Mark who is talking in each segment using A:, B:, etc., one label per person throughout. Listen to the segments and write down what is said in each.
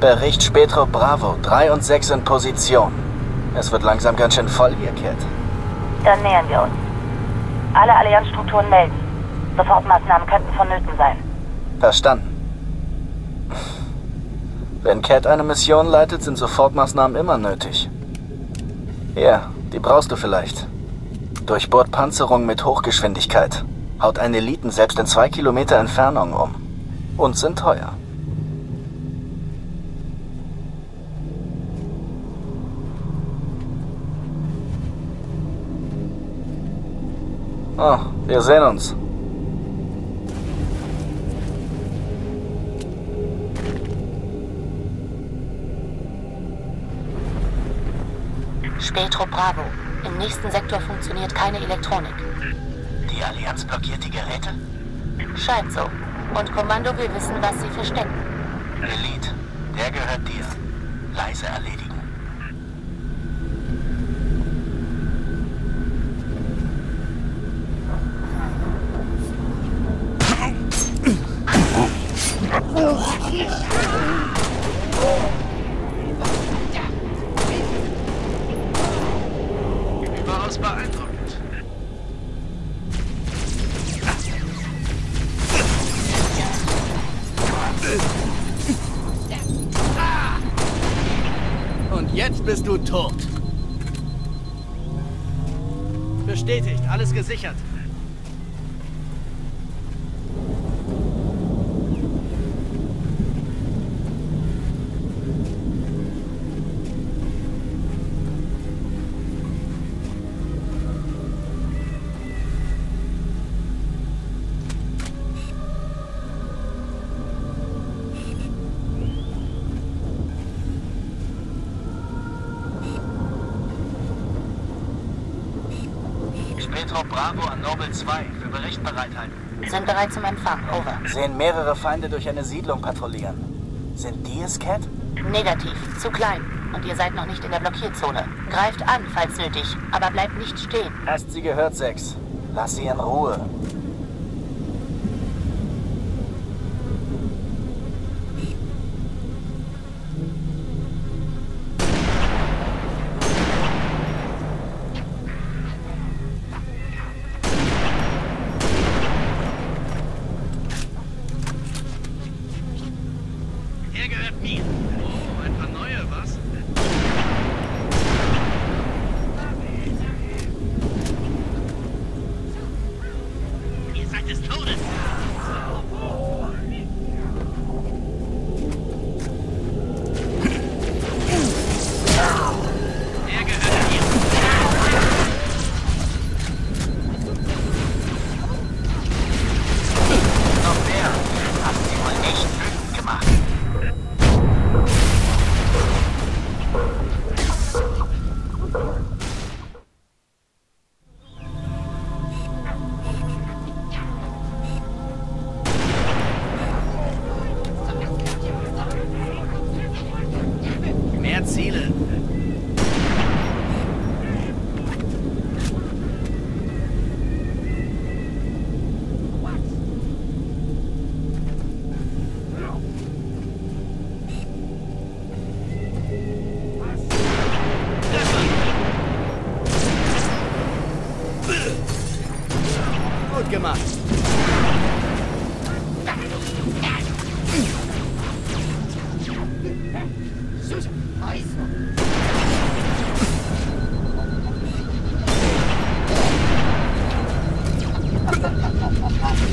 A: Bericht Spetro Bravo, 3 und 6 in Position. Es wird langsam ganz schön voll hier, Cat.
B: Dann nähern wir uns. Alle Allianzstrukturen melden. Sofortmaßnahmen könnten vonnöten sein.
A: Verstanden. Wenn Cat eine Mission leitet, sind Sofortmaßnahmen immer nötig. Ja, die brauchst du vielleicht. Durchbohrt Panzerung mit Hochgeschwindigkeit. Haut einen Eliten selbst in zwei Kilometer Entfernung um. Und sind teuer. Oh, wir sehen uns.
B: Spetro Bravo. Im nächsten Sektor funktioniert keine Elektronik.
A: Die Allianz blockiert die Geräte?
B: Scheint so. Und Kommando will wissen, was sie verstecken.
A: Elite, der gehört dir. Leise erledigen.
C: Überaus beeindruckend.
D: Und jetzt bist du tot. Bestätigt, alles gesichert.
A: Bravo an Noble 2 für Bericht bereithalten.
B: Sind bereit zum Empfang. Over.
A: Sehen mehrere Feinde durch eine Siedlung patrouillieren. Sind die es, Cat?
B: Negativ. Zu klein. Und ihr seid noch nicht in der Blockierzone. Greift an, falls nötig. Aber bleibt nicht stehen.
A: Hast sie gehört, Sex. Lass sie in Ruhe.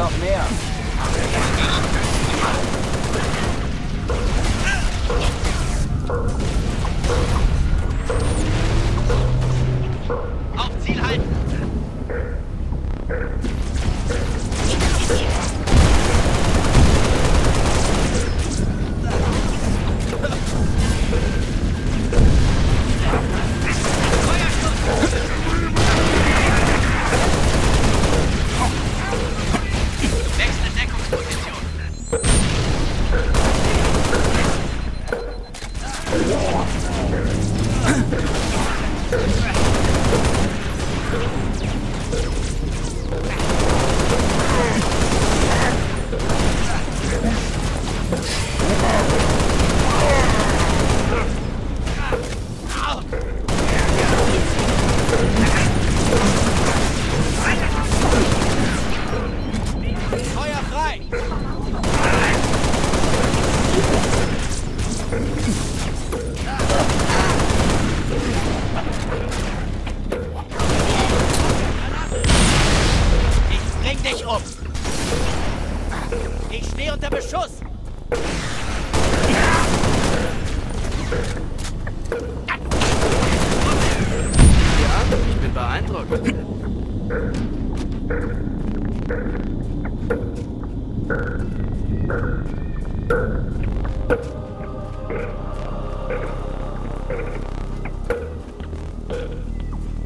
D: noch
C: mehr.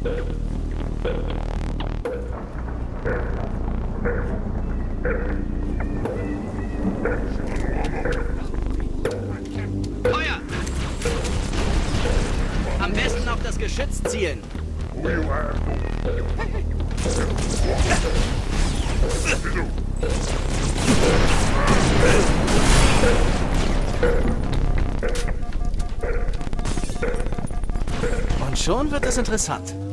D: Am besten auf das Geschütz zielen. Und schon wird es interessant.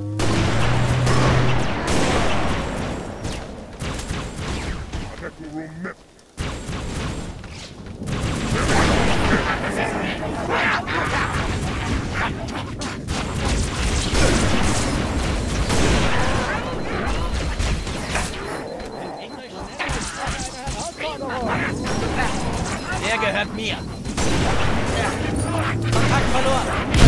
D: Der gehört mir. Kontakt verloren.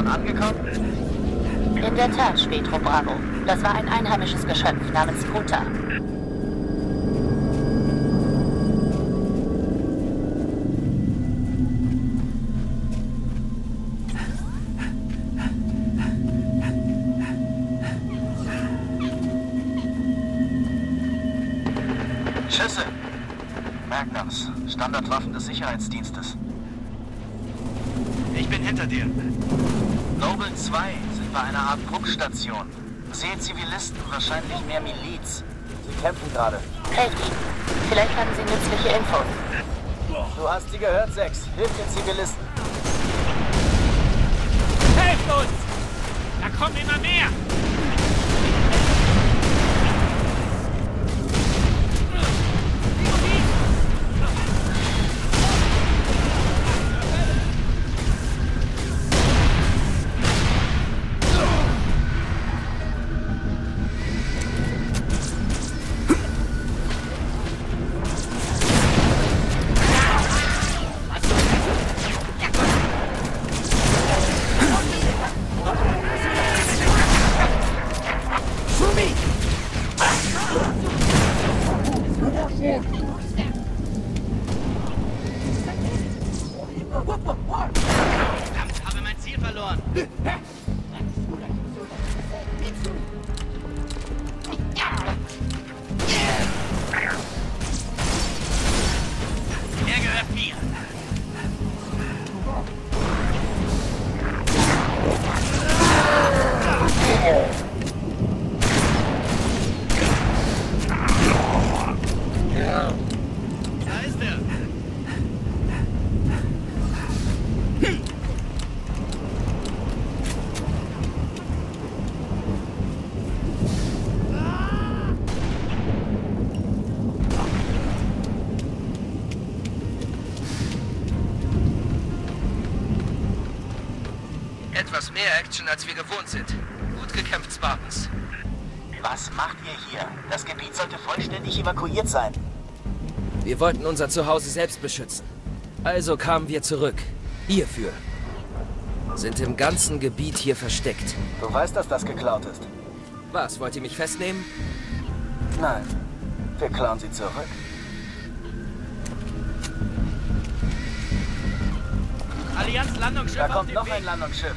A: Davon angekommen?
B: In der Tat, Spetro Bravo. Das war ein einheimisches Geschöpf namens Kuta.
A: Schüsse. Magnums, Standardwaffen des Sicherheitsdienstes.
C: Ich bin hinter dir.
A: Noble 2 sind bei einer Art Druckstation. Sehen Zivilisten, wahrscheinlich mehr Miliz. Sie kämpfen gerade.
B: Safety. Vielleicht haben Sie nützliche Infos.
A: Du hast sie gehört, Sex. Hilf den Zivilisten.
E: Helft uns! Da kommen immer mehr!
F: Er gehört mir. Mehr Action, als wir gewohnt sind. Gut gekämpft, Spartans.
A: Was macht ihr hier? Das Gebiet sollte vollständig evakuiert sein.
F: Wir wollten unser Zuhause selbst beschützen. Also kamen wir zurück. Hierfür. Sind im ganzen Gebiet hier versteckt.
A: Du weißt, dass das geklaut ist.
F: Was, wollt ihr mich festnehmen?
A: Nein, wir klauen sie zurück.
E: Allianz Landungsschiff
A: Da
E: auf
A: kommt noch
E: Weg.
A: ein Landungsschiff.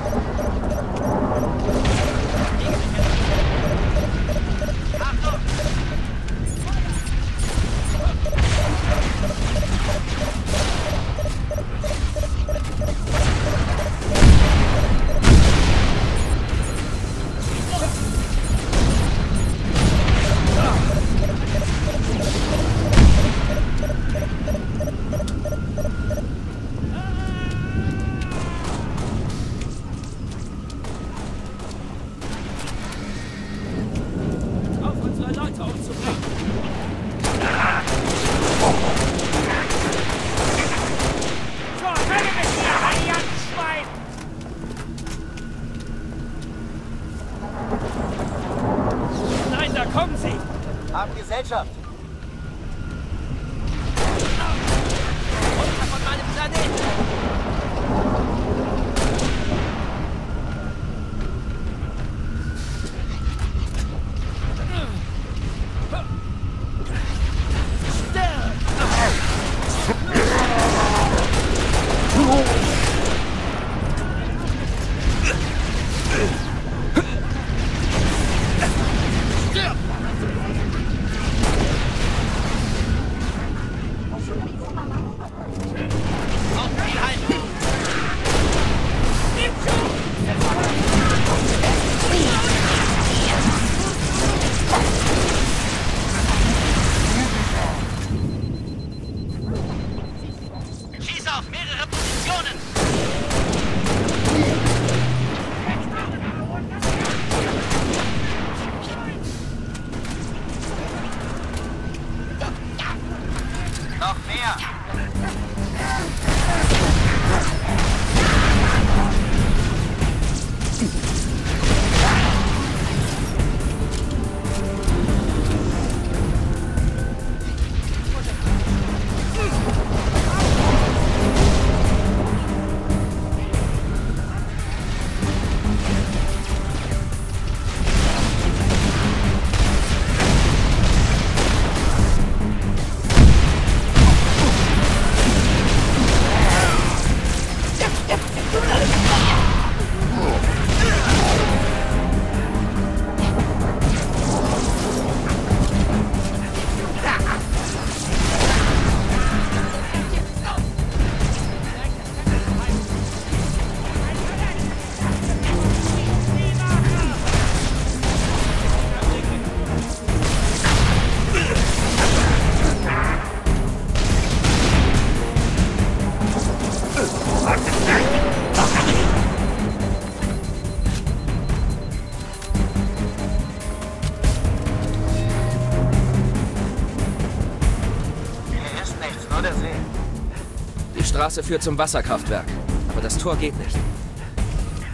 F: Straße führt zum Wasserkraftwerk. Aber das Tor geht nicht.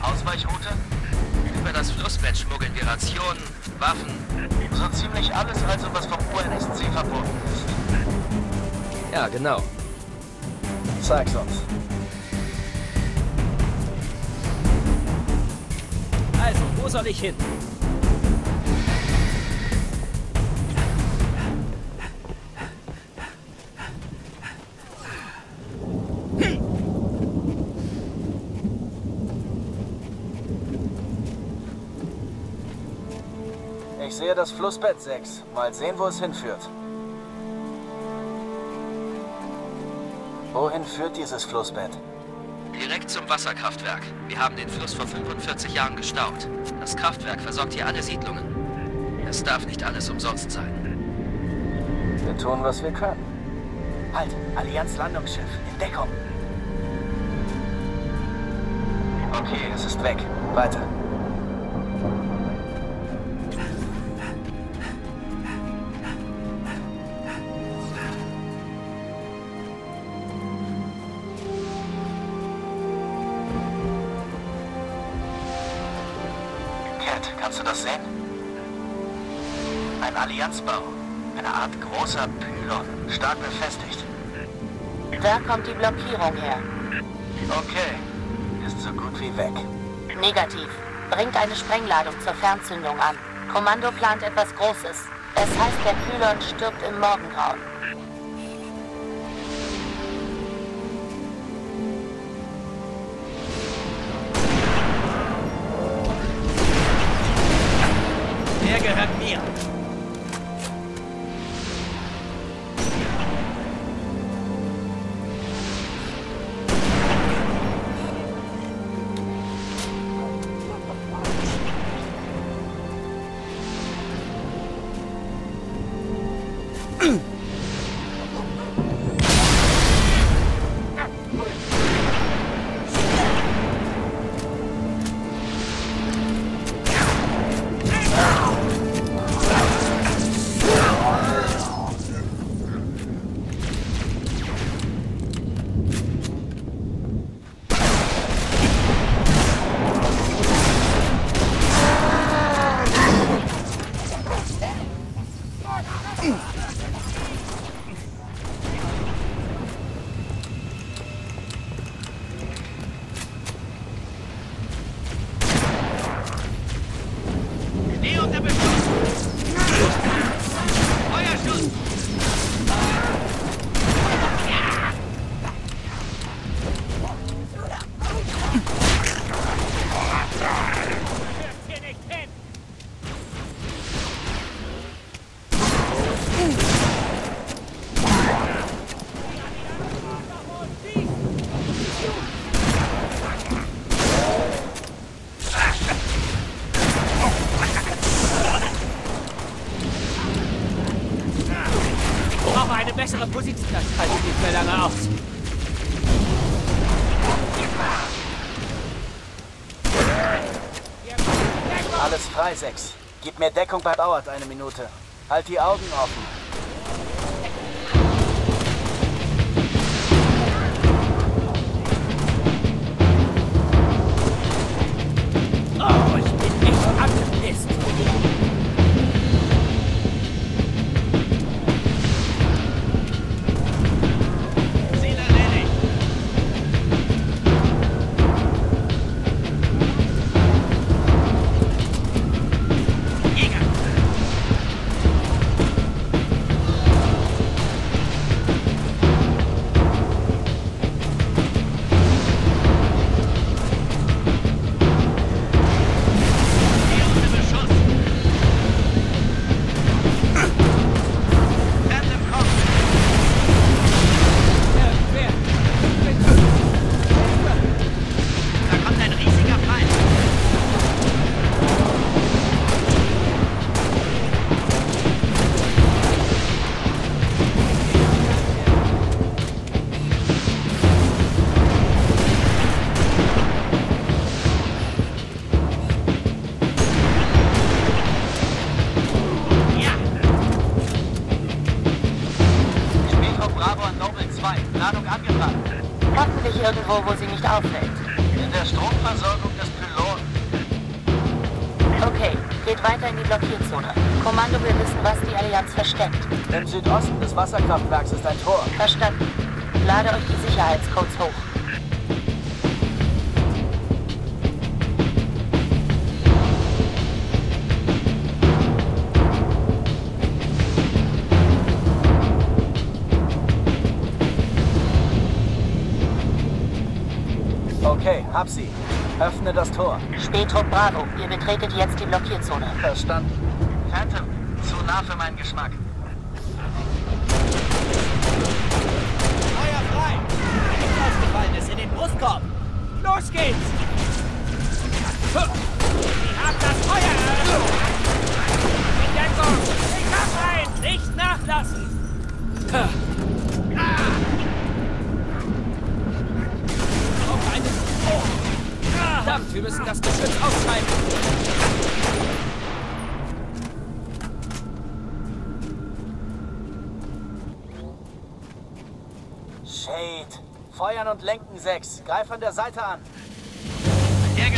A: Ausweichroute?
F: Über das Flussbett schmuggeln wir Rationen, Waffen.
A: So ziemlich alles also, was vom UNSC verboten ist.
F: Ja, genau.
A: Zeig's uns.
E: Also, wo soll ich hin?
A: Das Flussbett 6. Mal sehen, wo es hinführt. Wohin führt dieses Flussbett?
F: Direkt zum Wasserkraftwerk. Wir haben den Fluss vor 45 Jahren gestaut. Das Kraftwerk versorgt hier alle Siedlungen. Es darf nicht alles umsonst sein.
A: Wir tun, was wir können. Halt, Allianz Landungsschiff. In Deckung. Okay, es ist weg. Weiter. Großer Pylon, stark befestigt.
B: Da kommt die Blockierung her.
A: Okay, ist so gut wie weg.
B: Negativ. Bringt eine Sprengladung zur Fernzündung an. Kommando plant etwas Großes. Es heißt, der Pylon stirbt im Morgengrauen.
A: 3-6. Gib mir Deckung bei Bauert eine Minute. Halt die Augen offen.
B: Hoffentlich irgendwo, wo sie nicht auffällt.
A: In der Stromversorgung des Pylonen.
B: Okay, geht weiter in die Blockierzone. Kommando, wir wissen, was die Allianz versteckt.
A: Im Südosten des Wasserkraftwerks ist ein Tor.
B: Verstanden. Lade euch die Sicherheitscodes hoch.
A: Tor.
B: Spätrupp Bravo, ihr betretet jetzt die Blockierzone.
A: Verstanden. Phantom, zu nah für meinen Geschmack.
D: Feuer frei! Nichts ausgefallen ist in den Brustkorb.
E: Los geht's! Sie haben das Feuer eröffnet! In Deckung! Ich hab einen! Nicht nachlassen!
D: Auf eine... Oh. Verdammt, wir müssen das Geschütz ausschalten.
A: Shade. Feuern und lenken 6. Greif an der Seite an.
C: Der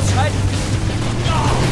D: Geschütz ausschalten!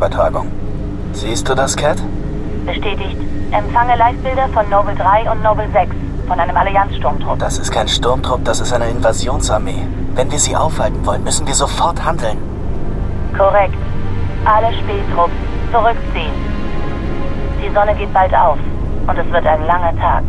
A: Bildübertragung. Siehst du das, Cat?
G: Bestätigt. Empfange Live-Bilder von Noble 3 und Noble 6 von einem Allianzsturmtrupp.
A: Das ist kein Sturmtrupp, das ist eine Invasionsarmee. Wenn wir sie aufhalten wollen, müssen wir sofort handeln.
G: Korrekt. Alle Spähtrupps zurückziehen. Die Sonne geht bald auf und es wird ein langer Tag.